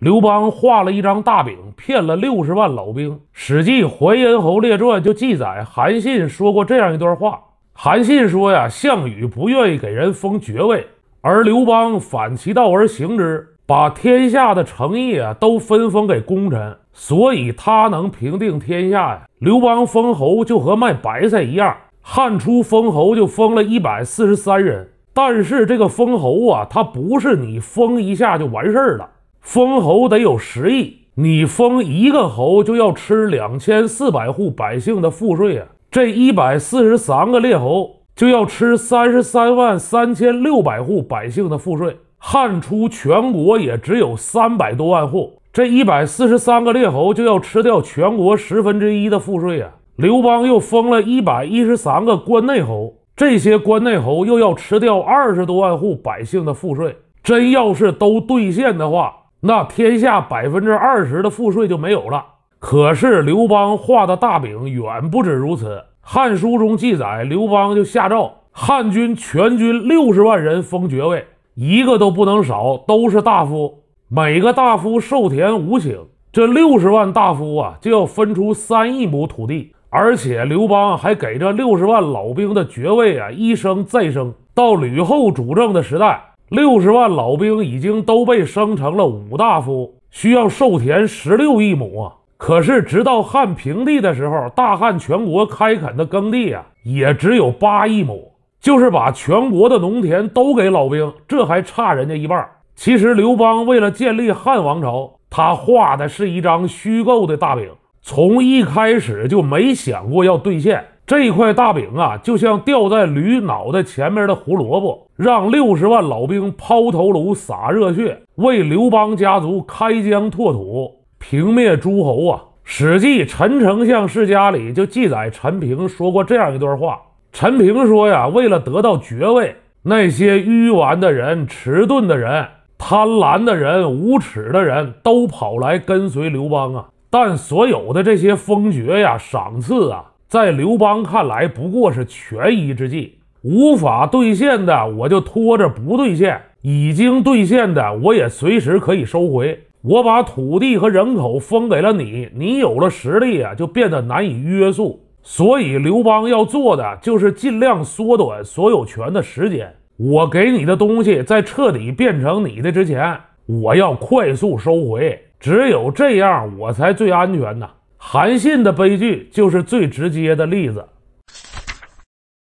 刘邦画了一张大饼，骗了六十万老兵。《史记·淮阴侯列传》就记载，韩信说过这样一段话：韩信说呀，项羽不愿意给人封爵位，而刘邦反其道而行之，把天下的诚意啊都分封给功臣，所以他能平定天下呀。刘邦封侯就和卖白菜一样，汉初封侯就封了一百四十三人。但是这个封侯啊，他不是你封一下就完事儿了，封侯得有十亿。你封一个侯就要吃两千四百户百姓的赋税啊，这一百四十三个列侯就要吃三十三万三千六百户百姓的赋税。汉初全国也只有三百多万户，这一百四十三个列侯就要吃掉全国十分之一的赋税啊。刘邦又封了一百一十三个关内侯。这些关内侯又要吃掉二十多万户百姓的赋税，真要是都兑现的话，那天下百分之二十的赋税就没有了。可是刘邦画的大饼远不止如此，《汉书》中记载，刘邦就下诏，汉军全军六十万人封爵位，一个都不能少，都是大夫，每个大夫受田五顷，这六十万大夫啊，就要分出三亿亩土地。而且刘邦还给这六十万老兵的爵位啊，一升再升。到吕后主政的时代，六十万老兵已经都被升成了武大夫，需要授田十六亿亩啊。可是直到汉平帝的时候，大汉全国开垦的耕地啊，也只有八亿亩，就是把全国的农田都给老兵，这还差人家一半。其实刘邦为了建立汉王朝，他画的是一张虚构的大饼。从一开始就没想过要兑现这一块大饼啊，就像掉在驴脑袋前面的胡萝卜，让六十万老兵抛头颅洒热血，为刘邦家族开疆拓土、平灭诸侯啊！《史记·陈丞相世家》里就记载，陈平说过这样一段话：陈平说呀，为了得到爵位，那些愚顽的人、迟钝的人、贪婪的人、无耻的人都跑来跟随刘邦啊。但所有的这些封爵呀、赏赐啊，在刘邦看来不过是权宜之计，无法兑现的我就拖着不兑现，已经兑现的我也随时可以收回。我把土地和人口封给了你，你有了实力啊，就变得难以约束。所以刘邦要做的就是尽量缩短所有权的时间。我给你的东西在彻底变成你的之前，我要快速收回。只有这样，我才最安全呐！韩信的悲剧就是最直接的例子。